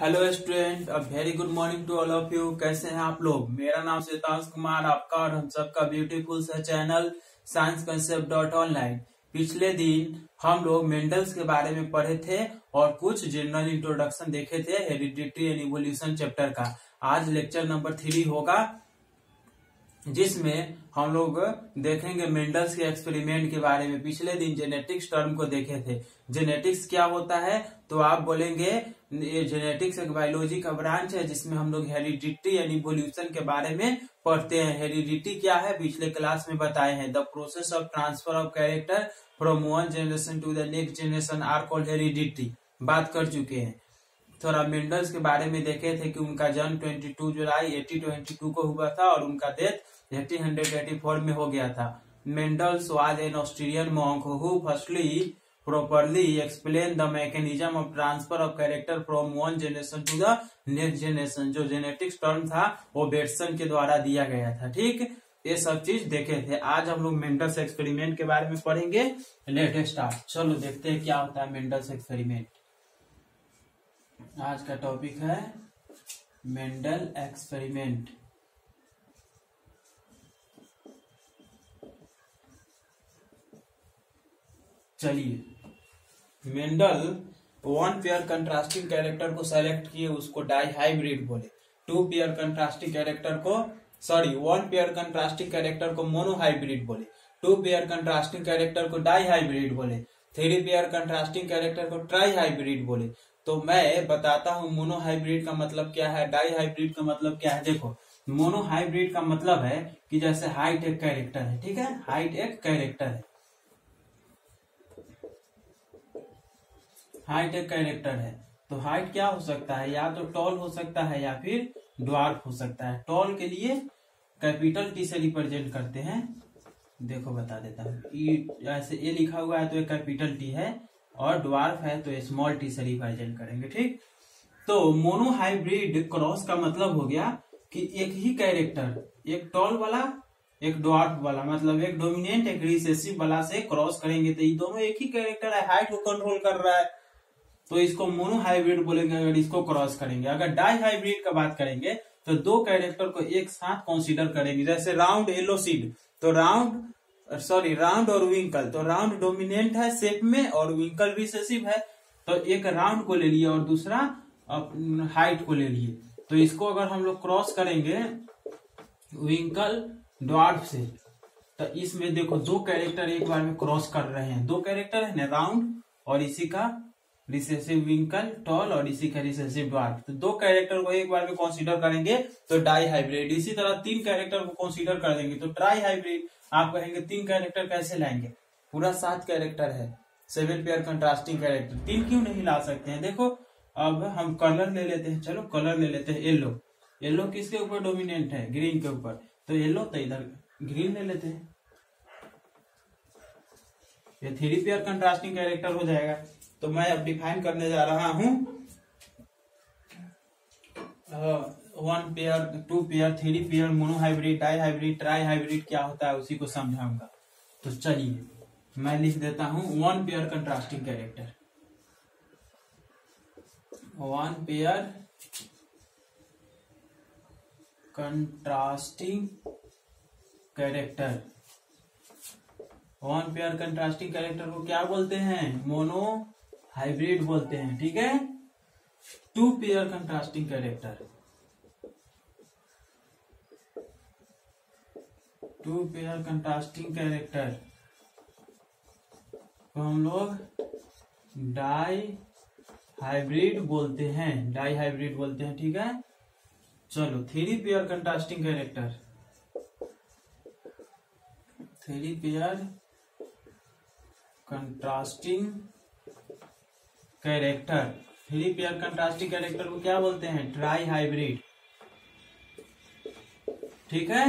Hello student uh very good morning to all of you कैसे हैं आप लोग? मेरा नाम सीतांश कुमार, आपका और हम सबका ब्यूटीफुल सा channel science concept dot online पिछले दिन हम लोग मेंडल्स के बारे में पढ़े थे और कुछ जनरल इंट्रोडक्शन देखे थे हेरिडिटी एंड इवोल्यूशन चैप्टर का। आज लेक्चर नंबर थ्री होगा। जिसमें हम लोग देखेंगे मेंडल्स के एक्सपेरिमेंट के बारे में। पिछले दिन जेनेटिक्स टर्म को देखे थे। जेनेटिक्स क्या होता है? तो आप बोलेंगे, ये जेनेटिक्स एक बायोलॉजी का ब्रांच है जिसमें हम लोग हेरिडिटी एंड इवोल्यूशन के बारे में पढ़ते हैं। हेरिडिटी क्या है? पिछले क्लास में बताए हैं। The process of transfer of character from one generation to the next generation are called heredity बात कर चुके हैं। थोड़ा मेंडल्स के बारे में देखे थे कि उनका जन्म 22 जुलाई 1822 को हुआ था और उनका डेथ 1884 में हो गया था। Mendel's was an Austrian monk who firstly properly explain the mechanism of transfer of character from one generation to the next generation, जो जेनेटिक्स टर्म था, वो बेटसन के द्वारा दिया गया था, ठीक? ये सब चीज़ देखे थे। आज हम लोग मेंडल्स एक्सपेरिमेंट के बारे में पढ़ेंगे। लेटेस्ट स्टार्ट चलो देखते हैं क्या होता है मेंडल्स एक्सपेरिमेंट आज का टॉपिक है मेंडल एक्सपेरिमेंट चलिए। Mendel one pair contrasting character को सेलेक्ट किए, उसको डाई हाइब्रिड बोले। टू पेयर कंट्रास्टिंग कैरेक्टर को sorry one pair contrasting character को मोनो हाइब्रिड बोले। टू पेयर कंट्रास्टिंग कैरेक्टर को डाई हाइब्रिड बोले। थ्री पेयर कंट्रास्टिंग कैरेक्टर को ट्राई हाइब्रिड बोले। तो मैं बताता हूँ मोनोहाइब्रिड का मतलब क्या है, डाई हाइब्रिड का मतलब क्या है? देखो मोनोहाइब्रिड का मतलब है कि जैसे हाइट एक कैरेक्टर है, ठीक है? हाइट एक कैरेक्टर है। हाइट एक कैरेक्टर है। तो हाइट क्या हो सकता है? या तो टॉल हो सकता है या फिर ड्वार्फ हो सकता है। टॉल के लिए कैपिटल टी से रिप्रेजेंट करते हैं। देखो, बता देता हूँ ऐसे ए लिखा हुआ है तो एक कैपिटल टी है। और ड्वार्फ है तो स्मॉल टी से रिप्रेजेंट करेंगे, ठीक? तो मोनो हाइब्रिड क्रॉस का मतलब हो गया कि एक ही कैरेक्टर एक टॉल वाला, एक ड्वार्फ वाला मतलब एक डोमिनेंट एक रिसेसिव वाला से क्रॉस करेंगे तो ये दोनों एक ही कैरेक्टर है हाइट को कंट्रोल कर रहा है। तो इसको मोनो हाइब्रिड बोलेंगे, अगर इसको क्रॉस करेंगे। अगर डाई हाइब्रिड का बात करेंगे तो दो कैरेक्टर को एक साथ कंसीडर करेंगे, जैसे राउंड येलो सीड तो राउंड सॉरी राउंड और विंकल तो राउंड डोमिनेंट है शेप में और विंकल रिसेसिव है. तो एक राउंड को ले लिए और दूसरा हाइट को ले लिए. तो इसको अगर हम लोग क्रॉस करेंगे विंकल डॉर्फ से तो इसमें देखो दो कैरेक्टर एक बार में क्रॉस कर रहे हैं. दो कैरेक्टर है ना राउंड और इसी का रिसेसिव विंकल टॉल और इसी का रिसेसिव ड्वार्फ तो दो कैरेक्टर को एक बार में कंसीडर करेंगे तो डाई हाइब्रिड इसी तरह तीन कैरेक्टर को कंसीडर कर देंगे तो ट्राई हाइब्रिड आप कहेंगे तीन कैरेक्टर कैसे लाएँगे? पूरा सात कैरेक्टर है। सेवन पेयर कंट्रास्टिंग कैरेक्टर तीन क्यों नहीं ला सकते हैं? देखो, अब हम कलर ले लेते हैं। चलो कलर ले लेते हैं। येलो येलो किसके ऊपर डोमिनेंट है? ग्रीन के ऊपर। तो येलो तो इधर ग्रीन ले लेते हैं। ये थ्री पेयर कंट्रास्टिंग कैरेक्टर हो जाएगा। तो मैं अब डिफाइन करने जा रहा हूँ। One pair two pair three pair monohybrid dihybrid trihybrid क्या होता है उसी को समझाऊँगा। तो चलिए, मैं लिख देता हूँ one pair contrasting character one pair contrasting character one pair contrasting character को क्या बोलते हैं? मोनो हाइब्रिड बोलते हैं, ठीक है? Two pair contrasting character two pair contrasting character को हम लोग डाई हाइब्रिड बोलते हैं। डाई हाइब्रिड बोलते हैं, ठीक है? चलो three pair contrasting character three pair contrasting character three pair contrasting character को क्या बोलते हैं? ट्राई हाइब्रिड ठीक है?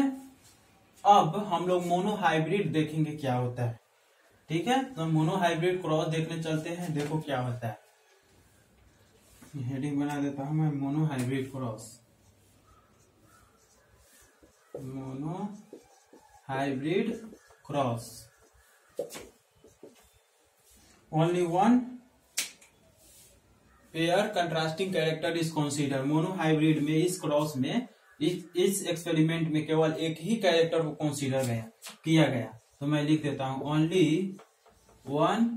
अब हम लोग मोनो हाइब्रिड देखेंगे क्या होता है। ठीक है? तो मोनो हाइब्रिड क्रॉस देखने चलते हैं, देखो क्या होता है। हेडिंग बना देता हूँ मैं monohybrid cross monohybrid cross only one pair contrasting character is consider monohybrid में इस क्रॉस में, इस एक्सपेरिमेंट में केवल एक ही कैरेक्टर को कंसीडर गया, किया गया। तो मैं लिख देता हूँ only one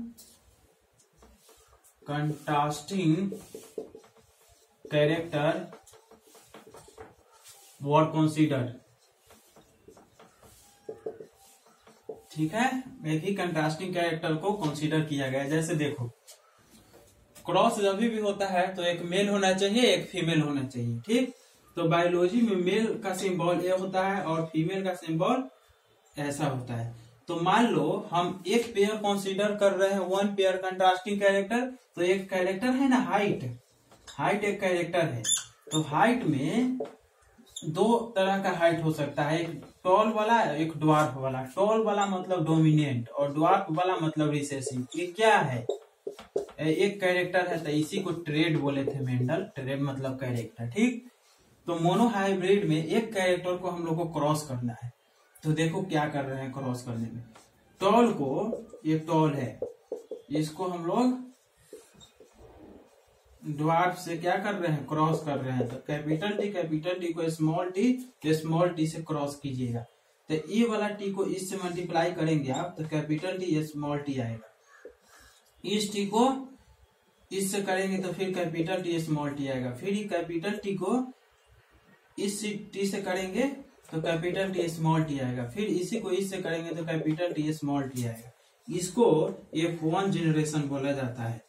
contrasting character were considered ठीक है? एक ही कंट्रास्टिंग कैरेक्टर को कंसीडर किया गया। जैसे देखो क्रॉस जब भी होता है तो एक मेल होना चाहिए, एक फीमेल होना चाहिए, ठीक? तो बायोलॉजी में मेल का सिंबल ए होता है और फीमेल का सिंबल ऐसा होता है। तो मान लो, हम एक पेयर कंसीडर कर रहे हैं वन पेयर कंट्रास्टिंग कैरेक्टर तो एक कैरेक्टर है ना हाइट हाइट एक कैरेक्टर है। तो हाइट में दो तरह का हाइट हो सकता है, एक टॉल वाला, एक ड्वार्फ वाला। टॉल वाला मतलब डोमिनेंट और ड्वार्फ वाला मतलब रिसेसिव ये क्या है? एक कैरेक्टर है तो इसी को ट्रेड बोले थे मेंडल ट्रेड मतलब कैरेक्टर ठीक? तो मोनोहाइब्रिड में एक कैरेक्टर को हम लोग को क्रॉस करना है। तो देखो क्या कर रहे हैं क्रॉस करने में। टॉल को, ये टॉल है, इसको हम लोग ड्वार्फ से क्या कर रहे हैं? क्रॉस कर रहे हैं। तो कैपिटल टी कैपिटल टी को स्मॉल टी स्मॉल टी से क्रॉस कीजिएगा। तो ये वाला टी को इससे मल्टीप्लाई करेंगे आप तो कैपिटल टी स्मॉल टी आएगा। इस टी को इससे करेंगे तो फिर कैपिटल टी स्मॉल टी आएगा। फिर कैपिटल टी को इस टी से करेंगे तो कैपिटल टी स्मॉल टी आएगा। फिर इसी को इससे करेंगे तो कैपिटल टी स्मॉल टी आएगा। इसको एफ़ वन जनरेशन बोला जाता है।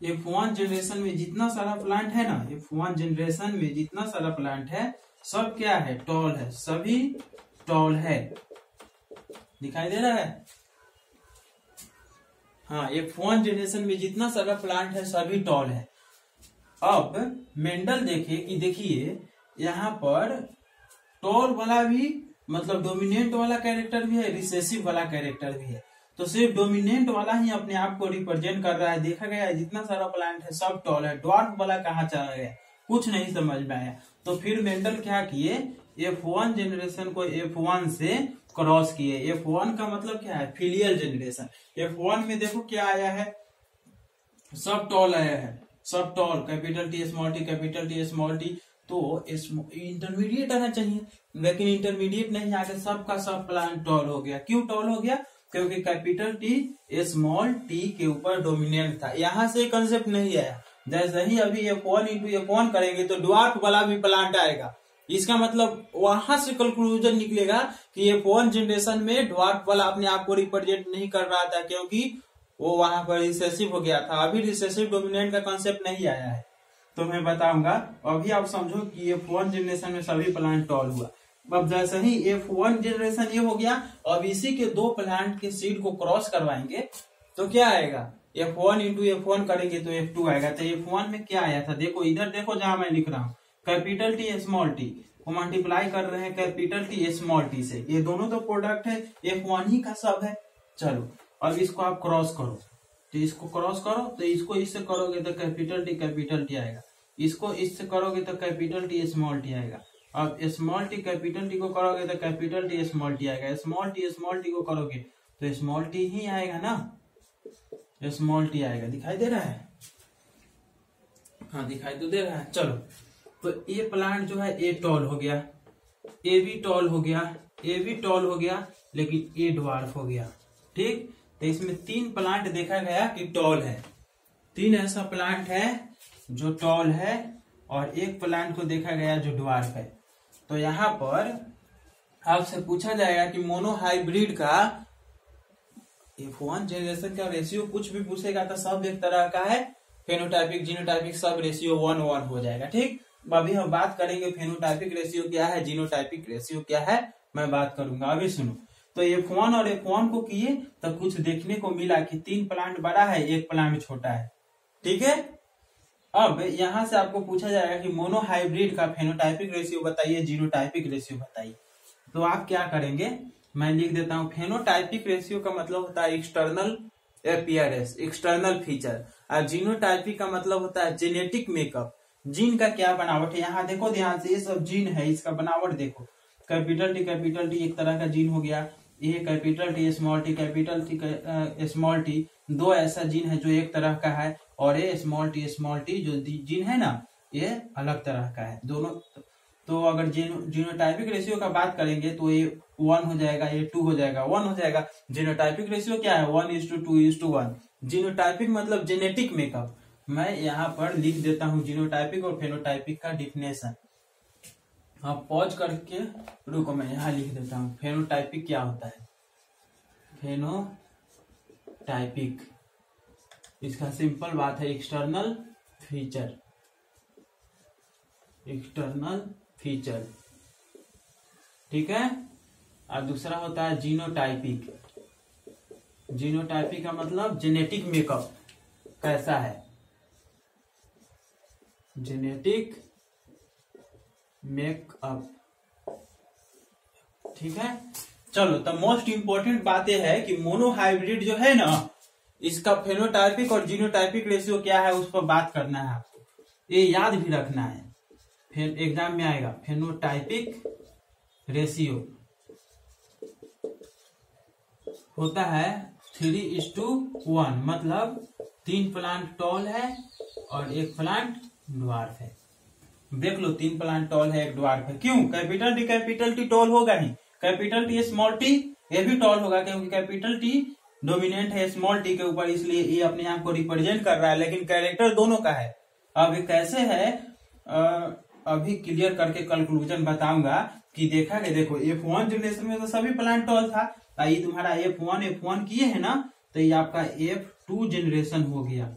एफ़ वन जनरेशन में जितना सारा प्लांट है ना एफ़ वन जनरेशन में जितना सारा प्लांट है, सब क्या है? टॉल है। सभी टॉल है। दिखाई दे रहा है? हाँ एफ़ वन जनरेशन में जितना सारा प्लांट है, सभी टॉल है। अब मेंडल देखे कि देखिए, यहाँ पर टॉल वाला भी मतलब डोमिनेंट वाला कैरेक्टर भी है रिसेसिव वाला कैरेक्टर भी है। तो सिर्फ़ डोमिनेंट वाला ही अपने आप को रिप्रेजेंट कर रहा है। देखा गया है, जितना सारा प्लांट है, सब टॉल है। डॉर्फ वाला कहा चला गया कुछ नहीं समझ में आया। तो फिर मेंडल क्या किए? एफ़ वन जनरेशन को एफ़ वन से क्रॉस किए। एफ़ वन का मतलब क्या है? फिलियल जनरेशन एफ़ वन में देखो क्या आया है? सब टॉल आया है। सब tall capital T small T capital T small T तो इंटरमीडिएट आना चाहिए। लेकिन इंटरमीडिएट नहीं आके सबका सब प्लान टॉल हो गया। क्यों टॉल हो गया? क्योंकि कैपिटल टी स्मॉल टी के ऊपर डोमिनेंट था। यहाँ से कंसेप्ट नहीं आया। जैसे ही अभी F one into F one करेंगे तो ड्वार्फ वाला भी प्लांट आएगा। इसका मतलब वहाँ से कंक्लूजन निकलेगा कि ये वन जनरेशन में ड्वार्फ वाला अपने आप को रिप्रेजेंट नहीं कर रहा था, क्योंकि वो वहाँ पर रिसेसिव हो गया था। अभी रिसेसिव डोमिनेंट का कॉन्सेप्ट नहीं आया है। तो मैं बताऊँगा, अभी आप समझो कि एफ़ वन जनरेशन में सभी प्लांट टॉल हुआ। अब जैसे ही एफ़ वन जनरेशन ये हो गया, अब इसी के दो प्लांट के सीड को क्रॉस करवाएँगे तो क्या आएगा? F one into F one करेंगे तो एफ़ टू आएगा। तो एफ़ वन में क्या आया था? देखो, इधर देखो जहाँ मैं लिख रहा हूँ। कैपिटल टी स्मॉल टी को मल्टीप्लाई कर रहे हैं कैपिटल टी स्मॉल टी से। ये दोनों तो प्रोडक्ट है एफ़ वन ही का सब है। चलो, अब इसको आप क्रॉस करो। तो इसको क्रॉस करो तो इसको इससे करोगे तो कैपिटल टी कैपिटल टी आएगा। इसको इससे करोगे तो कैपिटल टी स्मॉल टी आएगा। अब स्मॉल टी कैपिटल टी को करोगे तो कैपिटल टी स्मॉल टी आएगा। स्मॉल टी स्मॉल टी को करोगे तो स्मॉल टी ही आएगा ना? स्मॉल टी आएगा। दिखाई दे रहा है? हाँ दिखाई तो दे रहा है। चलो तो ए प्लांट जो है ए टॉल हो गया। ए भी टॉल हो गया ए भी टॉल हो गया, लेकिन ए ड्वार्फ हो गया। ठीक? तो इसमें तीन प्लांट देखा गया कि टॉल है। तीन ऐसा प्लांट है जो टॉल है और एक प्लांट को देखा गया जो ड्वार्फ है। तो यहाँ पर आपसे पूछा जाएगा कि मोनोहाइब्रिड का एफ़ वन जनरेशन का रेशियो कुछ भी पूछेगा तो सब एक तरह का है। फेनोटाइपिक जीनोटाइपिक सब रेशियो वन वन हो जाएगा। ठीक? अभी हम बात करेंगे फेनोटाइपिक रेशियो क्या है, जीनोटाइपिक रेशियो क्या है, मैं बात करूँगा अभी सुनो। तो एफ़ वन और एफ़ वन को किए तो कुछ देखने को मिला कि तीन प्लांट बड़ा है, एक प्लांट छोटा है। ठीक है? अब यहाँ से आपको पूछा जाएगा कि मोनोहाइब्रिड का फेनोटाइपिक रेशियो बताइए, जीनोटाइपिक रेशियो बताइए। तो आप क्या करेंगे? मैं लिख देता हूँ, फेनोटाइपिक रेशियो का मतलब होता है एक्सटर्नल अपियरेंस एक्सटर्नल फीचर और जीनोटाइपिक का मतलब होता है जेनेटिक मेकअप जीन का क्या बनावट है? यहाँ देखो ध्यान से, ये सब जीन है, इसका बनावट देखो। कैपिटल टी कैपिटल टी एक तरह का जीन हो गया। ये capital T small T capital T small T दो ऐसा जीन है जो एक तरह का है, और ये स्मॉल टी स्मॉल टी जो जीन है ना, ये अलग तरह का है। दोनों तो अगर जीनोटाइपिक रेशियो का बात करेंगे तो ये वन हो जाएगा, ये टू हो जाएगा वन हो जाएगा। जीनोटाइपिक रेशियो क्या है? One is two two is two one genotypic मतलब जेनेटिक मेकअप मैं यहाँ पर लिख देता हूँ जीनोटाइपिक और फेनोटाइपिक का डिफिनेशन। आप पॉज करके रुको, मैं यहाँ लिख देता हूँ। फेनोटाइपिक क्या होता है? फेनोटाइपिक। इसका सिंपल बात है एक्सटर्नल फीचर। External feature. ठीक है? और दूसरा होता है जीनोटाइपिक। जीनोटाइपिक का मतलब जेनेटिक मेकअप कैसा है? जेनेटिक मेकअप ठीक है? चलो तो मोस्ट इंपोर्टेंट बात यह है कि मोनोहाइब्रिड जो है ना, इसका फेनोटाइपिक और जीनोटाइपिक रेशियो क्या है, उस पर बात करना है आपको। ये याद भी रखना है। फिर एग्ज़ाम में आएगा। फेनोटाइपिक रेशियो होता है थ्री इज़ टू वन मतलब तीन प्लांट टॉल है और एक प्लांट ड्वार्फ है। देख लो तीन प्लांट टॉल है एक ड्वार्फ है। क्यों? Capital T capital T tall होगा ही कैपिटल टी स्मॉल टी ये भी टॉल होगा क्योंकि कैपिटल टी डोमिनेंट है स्मॉल टी के ऊपर इसलिए ये अपने आप को रिप्रेजेंट कर रहा है लेकिन कैरेक्टर दोनों का है। अब कैसे है? आ, अभी क्लियर करके कंक्लूजन बताऊँगा कि देखा कि देखो एफ़ वन जनरेशन में तो सभी प्लांट टॉल था। ये तुम्हारा एफ़ वन एफ़ वन किए है ना? तो ये आपका एफ़ टू जनरेशन हो गया।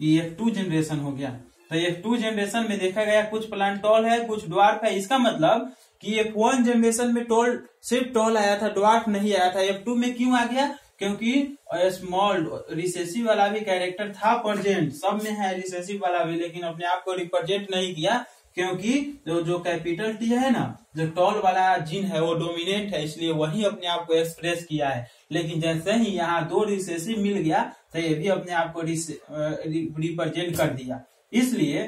ये एफ़ टू जनरेशन हो गया। तो एफ़ टू जनरेशन में देखा गया कुछ प्लांट टॉल है, कुछ ड्वार्फ है। इसका मतलब कि एफ़ वन जनरेशन में टोल सिर्फ़ टोल आया था ड्वार्फ नहीं आया था। एफ़ टू में क्यों आ गया? क्योंकि स्मॉल रिसेसिव वाला भी कैरेक्टर था प्रजेंट सब में है रिसेसिव वाला भी, लेकिन अपने आप को रिप्रेजेंट नहीं किया, क्योंकि जो जो कैपिटल टी है ना, जो टॉल वाला जीन है, वो डोमिनेंट है, इसलिए वही अपने आप को एक्सप्रेस किया है। लेकिन जैसे ही यहाँ दो रिसेसिव मिल गया तो ये भी अपने आप को रिप्रेजेंट कर दिया। इसलिए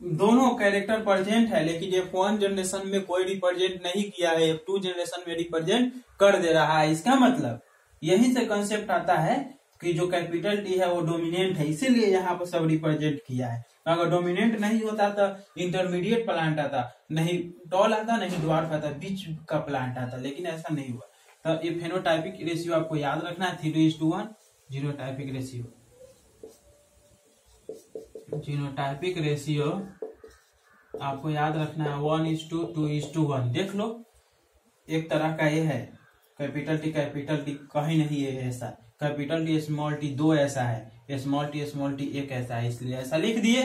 दोनों कैरेक्टर प्रेजेंट है, लेकिन एफ़ वन जनरेशन में कोई रिप्रेजेंट नहीं किया है एफ़ टू जनरेशन में रिप्रेजेंट कर दे रहा है। इसका मतलब यही से कंसेप्ट आता है कि जो कैपिटल टी है वो डोमिनेंट है, इसीलिए यहाँ पर सब रिप्रेजेंट किया है। अगर डोमिनेंट नहीं होता तो इंटरमीडिएट प्लांट आता, नहीं टॉल आता, नहीं ड्वार्फ आता, बीच का प्लांट आता, लेकिन ऐसा नहीं हुआ। तो ये फेनोटाइपिक रेशियो आपको याद रखना है three is two one genotypic ratio genotypic ratio आपको याद रखना है one is two two is two one देख लो, एक तरह का ये है। कैपिटल टी कैपिटल टी कहीं नहीं है ऐसा। कैपिटल टी स्मॉल टी दो ऐसा है। स्मॉल टी स्मॉल टी एक ऐसा है, इसलिए ऐसा लिख दिए।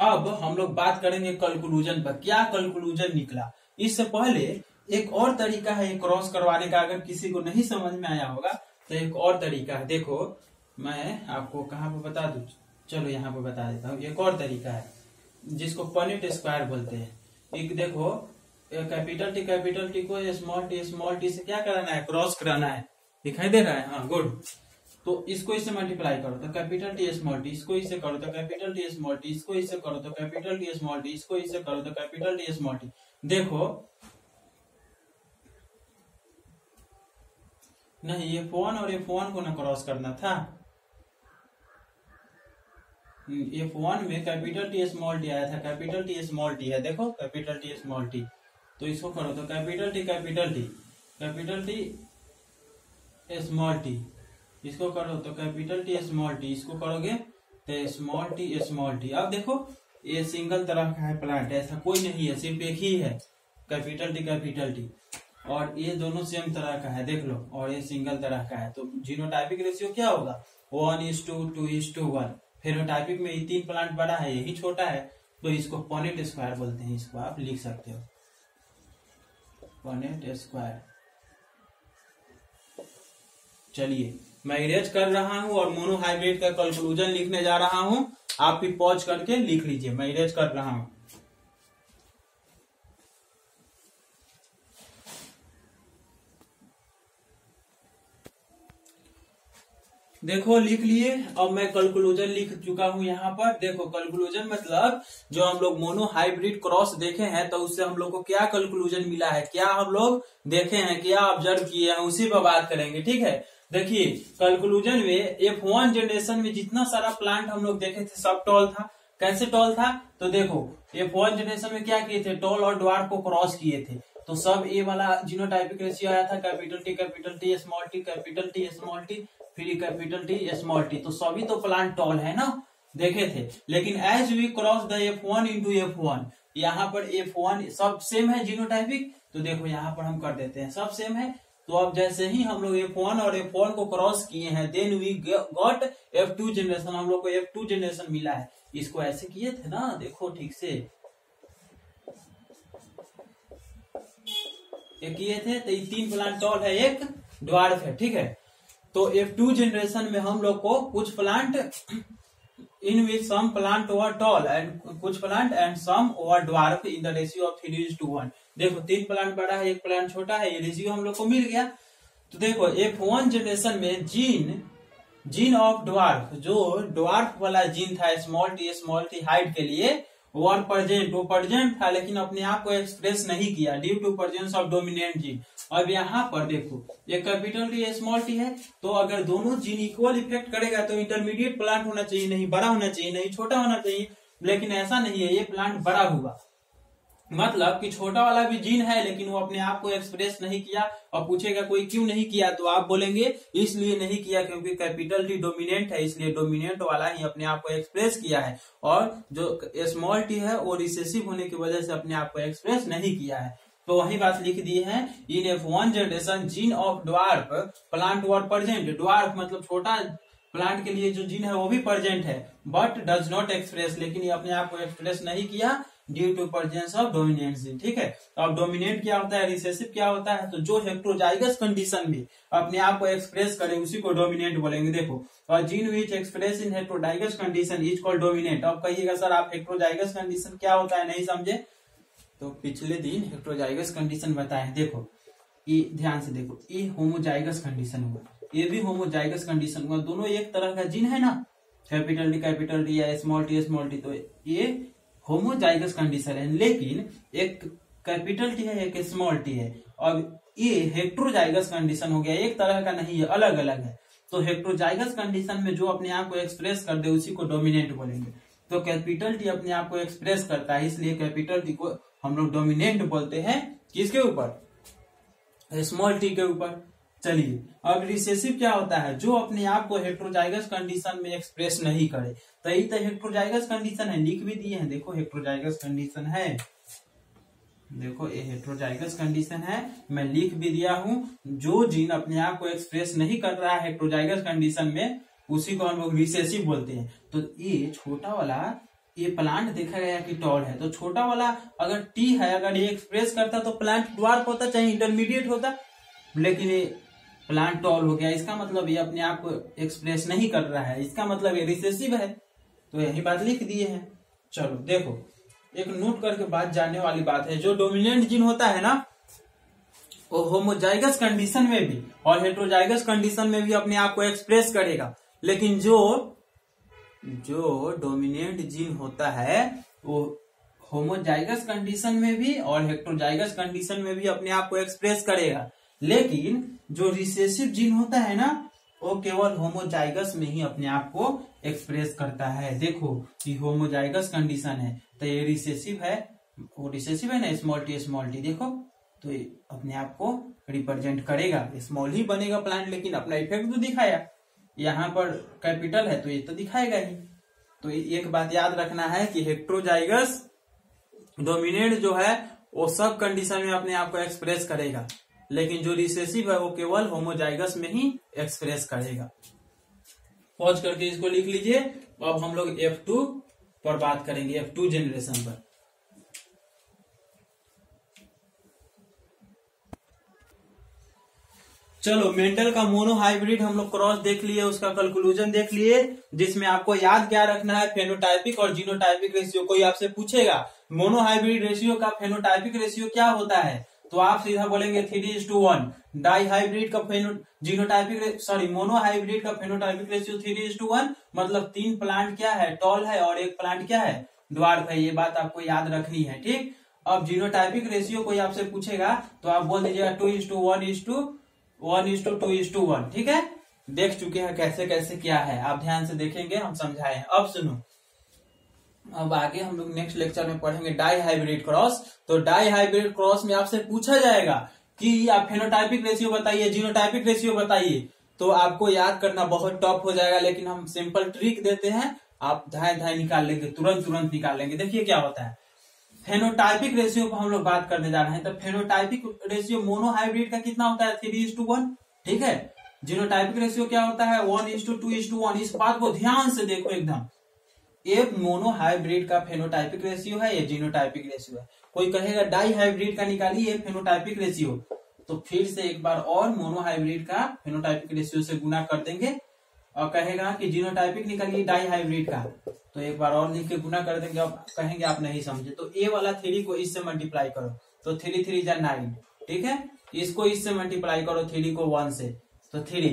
अब हम लोग बात करेंगे कल्कुलूजन पर। क्या कल्कुलूजन निकला? इससे पहले एक और तरीका है क्रॉस करवाने का, अगर किसी को नहीं समझ में आया होगा तो एक और तरीका है। देखो, मैं आपको कहाँ पे बता दू? चलो यहाँ पे बता देता हूँ। एक और तरीका है, जिसको पनिट स्क्वायर बोलते हैं। एक देखो कैपिटल टी कैपिटल टी को स्मॉल टी स्मॉल टी से क्या कराना है? क्रॉस कराना है। दिखाई दे रहा है? हाँ गुड तो इसको इससे मल्टीप्लाई करो। तो कैपिटल टी स्मॉल टी इसको इससे करो। तो कैपिटल टी स्मॉल टी इसको इससे करो। तो कैपिटल टी स्मॉल टी इसको इससे करो। तो कैपिटल टी स्मॉल टी देखो। नहीं, ये फ़ोन और ये फ़ोन को ना क्रॉस करना था। ये फ़ोन में कैपिटल टी स्मॉल टी आया था कैपिटल टी स्मॉल टी है, देखो कैपिटल टी स्मॉल टी तो इसको करो तो capital T capital T capital T small T इसको करो तो कैपिटल टी स्मॉल टी इसको करोगे तो स्मॉल टी स्मॉल टी अब देखो, ये सिंगल तरह का है प्लांट ऐसा कोई नहीं है, सिर्फ़ एक ही है कैपिटल टी कैपिटल टी और ये दोनों सेम तरह का है, देख लो, और ये सिंगल तरह का है। तो जीनोटाइपिक रेशियो क्या होगा? One is two two is two one phenotypic में ये तीन प्लांट बड़ा है, यही छोटा है तो इसको पॉनेट स्क्वायर बोलते हैं, इसको आप लिख सकते हो। Punnett square. चलिए, मैं इरेज कर रहा हूँ और मोनोहाइब्रिड का कंक्लूजन लिखने जा रहा हूँ। आप भी पॉज करके लिख लीजिए, मैं इरेज कर रहा हूँ। देखो, लिख लिए। अब मैं कंक्लूजन लिख चुका हूँ यहाँ पर। देखो कंक्लूजन मतलब जो हम लोग मोनो हाइब्रिड क्रॉस देखे हैं तो उससे हम लोग को क्या कंक्लूजन मिला है? क्या हम लोग देखे हैं? क्या ऑब्ज़र्व किए हैं? उसी पर बात करेंगे, ठीक है? देखिए कंक्लूजन में एफ़ वन जनरेशन में जितना सारा प्लांट हम लोग देखे थे, सब टॉल था। कैसे टॉल था? तो देखो एफ़ वन जनरेशन में क्या किए थे? टॉल और ड्वार को क्रॉस किए थे। तो सब ए वाला जीनोटाइपिक रेशियो आया था capital T capital T small T capital T small T फिर कैपिटल टी स्मॉल टी तो सभी तो प्लांट टॉल है ना? देखे थे। लेकिन as we cross the F one into F one यहाँ पर एफ़ वन सब सेम है जीनोटाइपिक तो देखो यहाँ पर हम कर देते हैं। सब सेम है? तो अब जैसे ही हम लोग एफ़ वन और एफ़ वन को क्रॉस किए हैं then we got F two generation हम लोग को एफ़ टू जनरेशन मिला है। इसको ऐसे किए थे ना? देखो ठीक से। ये किए थे तो ये तीन प्लांट टॉल है, एक ड्वार्फ है, ठीक है? तो एफ़ टू जनरेशन में हम लोग को कुछ plant in which some plant over tall and कुछ plant and some over dwarf in the ratio of three to one देखो, तीन प्लांट बड़ा है, एक प्लांट छोटा है, ये रेशियो हम लोग को मिल गया। तो देखो एफ़ वन जनरेशन में जीन जीन ऑफ़ ड्वार्फ जो ड्वार्फ वाला जीन था small T small T height के लिए वर प्रजेंट वो प्रजेंट था, लेकिन अपने आप को एक्सप्रेस नहीं किया। Due to presence of dominant gene अब यहाँ पर देखो, ये कैपिटल टी स्मॉल टी है तो अगर दोनों जीन इक्वल इफ़ेक्ट करेगा तो इंटरमीडिएट प्लांट होना चाहिए, नहीं, बड़ा होना चाहिए, नहीं, छोटा होना चाहिए, लेकिन ऐसा नहीं है, ये प्लांट बड़ा हुआ मतलब कि छोटा वाला भी जीन है, लेकिन वो अपने आप को एक्सप्रेस नहीं किया और पूछेगा कोई क्यों नहीं किया तो आप बोलेंगे, इसलिए नहीं किया क्योंकि कैपिटल टी डोमिनेंट है, इसलिए डोमिनेंट वाला ही अपने आप को एक्सप्रेस किया है। और जो स्मॉल टी है, वो रिसेसिव होने की वजह से अपने आप को एक्सप्रेस नहीं किया है। तो वही बात लिख दी है in F one generation gene of dwarf plant were present dwarf मतलब छोटा प्लांट के लिए जो जीन है, वो भी प्रजेंट है बट डज नॉट एक्सप्रेस लेकिन ये अपने आप को एक्सप्रेस नहीं किया due to presence of dominant gene ठीक है? अब डोमिनेंट क्या होता है? रिसेसिव क्या होता है? तो जो हेक्ट्रोजाइगस कंडीशन में अपने आप को एक्सप्रेस करे, उसी को डोमिनेंट बोलेंगे। देखो, और gene which express in heterozygous condition is called dominant अब कहिएगा, सर, आप हेक्ट्रोजाइगस कंडीशन क्या होता है? नहीं समझे? तो पिछले दिन हेक्ट्रोजाइगस कंडीशन बताए। देखो, ये ध्यान से देखो, ये होमोजाइगस कंडीशन हुआ। ये भी होमोजाइगस कंडीशन हुआ। दोनों एक तरह का जीन है ना? कैपिटल डी कैपिटल डी या स्मॉल टी स्मॉल टी तो ये होमोजाइगस कंडीशन है, लेकिन एक कैपिटल टी है, एक स्मॉल टी है। और ये हेक्ट्रोजाइगस कंडीशन हो गया, एक तरह का नहीं है अलग अलग है। तो हेक्ट्रोजाइगस कंडीशन में जो अपने आप को एक्सप्रेस कर दे, उसी को डोमिनेट बोलेंगे। तो कैपिटल टी अपने आप को एक्सप्रेस करता है, इसलिए कैपिटल टी को हम लोग डोमिनेंट बोलते हैं। किसके ऊपर? स्मॉल टी के ऊपर। चलिए, अब रिसेसिव क्या होता है? जो अपने आप को हेट्रोजाइगस कंडीशन में एक्सप्रेस नहीं करे। तो ये तो हेट्रोजाइगस कंडीशन है, लिख भी दिए हैं। देखो हेट्रोजाइगस कंडीशन है। देखो, ये हेट्रोजाइगस कंडीशन है। मैं लिख भी दिया हूँ। जो जीन अपने आप को एक्सप्रेस नहीं कर रहा है हेट्रोजाइगस कंडीशन में, उसी को हम लोग रिसेसिव बोलते हैं। तो ये छोटा वाला, ये प्लांट देखा गया कि टॉल है। तो छोटा वाला, अगर टी है, अगर ये एक्सप्रेस करता तो प्लांट ड्वार्फ होता, चाहे इंटरमीडिएट होता। लेकिन ये प्लांट टॉल हो गया, इसका मतलब ये अपने आप को एक्सप्रेस नहीं कर रहा है, इसका मतलब ये रिसेसिव है। तो यही बात लिख दिए हैं। चलो, देखो, एक नोट करके बात जानने वाली बात है, जो डोमिनेंट जीन होता है ना, वो होमोजाइगस कंडीशन में भी और हेट्रोजाइगस कंडीशन में भी अपने आप को एक्सप्रेस करेगा। लेकिन जो जो डोमिनेंट जीन होता है, वो होमोजाइगस कंडीशन में भी और हेक्ट्रोजाइगस कंडीशन में भी अपने आप को एक्सप्रेस करेगा। लेकिन जो रिसेसिव जीन होता है ना, वो केवल होमोजाइगस में ही अपने आप को एक्सप्रेस करता है। देखो कि होमोजाइगस कंडीशन है तो ये रिसेसिव है, वो रिसेसिव है ना स्मॉल टी स्मॉल टी देखो तो ये अपने आप को रिप्रेजेंट करेगा। स्मॉल ही बनेगा प्लांट लेकिन अपना इफ़ेक्ट तो दिखाया। यहाँ पर कैपिटल है तो ये तो दिखाएगा ही। तो एक बात याद रखना है कि हेक्ट्रोजाइगस डोमिनेट जो है, वो सब कंडीशन में अपने आप को एक्सप्रेस करेगा। लेकिन जो रिसेसिव है वो केवल होमोजाइगस में ही एक्सप्रेस करेगा। पॉज करके इसको लिख लीजिए। अब हम लोग एफ़ टू पर बात करेंगे एफ़ टू जेनरेशन पर। चलो मेंटल का मोनो हाइब्रिड हम लोग क्रॉस देख लिए, उसका कंक्लूजन देख लिए, जिसमें आपको याद क्या रखना है फेनोटाइपिक और जीनोटाइपिक रेशियो कोई आपसे पूछेगा मोनो हाइब्रिड रेशियो का फेनोटाइपिक रेशियो क्या होता है? तो आप सीधा बोलेंगे three is to one dihybrid का जीनोटाइपिक सॉरी मोनो हाइब्रिड का phenotypic ratio three is to one मतलब तीन प्लांट क्या है? टॉल है और एक प्लांट क्या है? ड्वार्फ है, ये बात आपको याद रखनी है, ठीक? अब जीनोटाइपिक रेशियो कोई आपसे पूछेगा तो आप बोल दीजिएगा two is to one is to one is to two two is to ठीक है? देख चुके हैं कैसे कैसे क्या है। आप ध्यान से देखेंगे, हम समझाए अब सुनो। अब आगे हम लोग नेक्स्ट लेक्चर में पढ़ेंगे डाई हाइब्रिड क्रॉस तो डाई हाइब्रिड क्रॉस में आपसे पूछा जाएगा कि आप फेनोटाइपिक रेशियो बताइए जीनोटाइपिक रेशियो बताइए। तो आपको याद करना बहुत टफ हो जाएगा, लेकिन हम सिंपल ट्रिक देते हैं। आप धाए धाए निकाल लेंगे तुरंत तुरंत निकाल लेंगे। देखिए क्या होता है। फेनोटाइपिक रेशियो को हम लोग बात करने जा रहे हैं। तो फेनोटाइपिक रेशियो मोनो हाइब्रिड का कितना होता है? थ्री इज़ टू वन ठीक है? जीनोटाइपिक रेशियो क्या होता है? One is to two is to one इस बात को ध्यान से देखो एकदम। ये मोनो हाइब्रिड का फेनोटाइपिक रेशियो है, ये जीनोटाइपिक रेशियो है। कोई कहेगा डाई हाइब्रिड का निकालिए फेनोटाइपिक रेशियो तो फिर से एक बार और मोनो हाइब्रिड का फेनोटाइपिक रेशियो से गुना कर देंगे। और कहेगा कि जीनोटाइपिक निकालिए डाई हाइब्रिड का। तो एक बार और लिख के गुना कर देंगे, अब कहेंगे आप नहीं समझे। तो ए वाला थ्री को इससे मल्टीप्लाई करो। तो थ्री थ्री जा नाइन ठीक है? इसको इससे मल्टीप्लाई करो थ्री को वन से। तो थ्री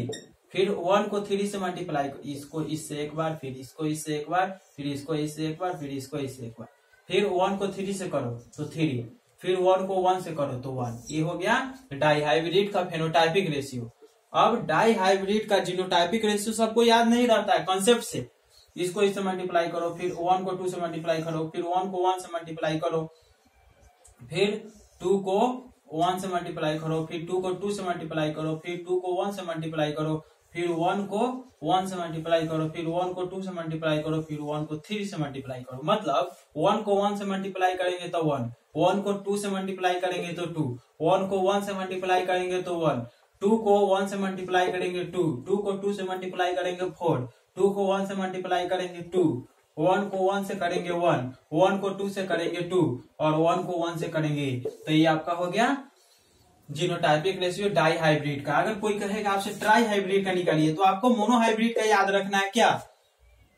फिर वन को थ्री से मल्टीप्लाई इसको इससे एक बार, फिर इसको इससे एक बार, फिर इसको इससे एक बार, फिर इसको इससे एक बार। फिर वन को थ्री से करो तो थ्री फिर वन को वन से करो तो वन ये हो गया डाई हाइब्रिड का फेनोटाइपिक रेशियो अब डाई हाइब्रिड का जीनोटाइपिक रेशियो सबको याद नहीं रहता है कॉन्सेप्ट से। इसको इससे मल्टीप्लाई करो, फिर वन को टू से मल्टीप्लाई करो, फिर वन को वन से मल्टीप्लाई करो। फिर टू को वन से मल्टीप्लाई करो, फिर टू को टू से मल्टीप्लाई करो, फिर टू को वन से मल्टीप्लाई करो। फिर वन को वन से मल्टीप्लाई करो, फिर वन को टू से मल्टीप्लाई करो, फिर वन को थ्री से मल्टीप्लाई करो। मतलब वन को वन से मल्टीप्लाई करेंगे तो वन वन को टू से मल्टीप्लाई करेंगे तो टू वन को वन से मल्टीप्लाई करेंगे तो वन टू को वन से मल्टीप्लाई करेंगे टू टू को टू से मल्टीप्लाई करेंगे फोर टू को वन से मल्टीप्लाई करेंगे टू वन को वन से करेंगे वन वन को टू से करेंगे टू और वन को वन से करेंगे तो ये आपका हो गया जीनोटाइपिक रेशियो डाई हाइब्रिड का। अगर कोई कहेगा आपसे ट्राई हाइब्रिड का निकालिए तो आपको मोनो हाइब्रिड का याद रखना है क्या?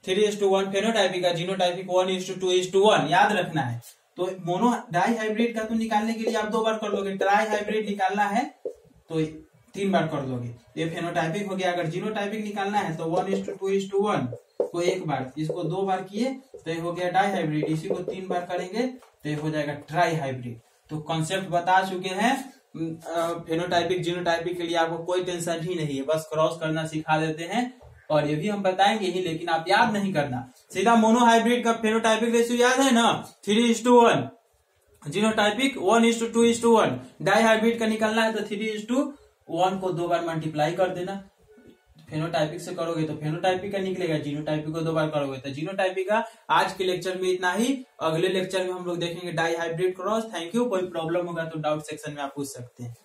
Three is to one phenotypic का genotypic one is to two two is to one रखना है। तो मोनो डाई हाइब्रिड का तो निकालने के लिए आप दो बार कर लोगे ट्राई हाइब्रिड निकालना है तो तीन बार कर दोगे ये फेनोटाइपिक हो गया, अगर जीनोटाइपिक निकालना है तो one is to two two is to one एक बार। इसको दो बार किए तो ये हो गया डाई हाइब्रिड इसी को तीन बार करेंगे तो ये हो जाएगा ट्राई हाइब्रिड तो कॉन्सेप्ट बता चुके हैं फेनोटाइपिक जीनोटाइपिक के लिए आपको कोई टेंशन ही नहीं है। बस क्रॉस करना सिखा देते हैं और ये भी हम बताएँगे ही, लेकिन आप याद नहीं करना। सीधा मोनोहाइब्रिड का फेनोटाइपिक रेशियो याद है ना? Three is to one genotypic one is to two two is to one dihybrid निकलना है तो थ्री इज़ टू वन को दो बार मल्टीप्लाई कर देना। फेनोटाइपिक से करोगे तो फेनोटाइपिक का निकलेगा जीनोटाइपिक को दो बार करोगे तो जीनोटाइपिक का आज के लेक्चर में इतना ही। अगले लेक्चर में हम लोग देखेंगे dihybrid cross thank you कोई प्रॉब्लम होगा तो डाउट सेक्शन में आप पूछ सकते हैं।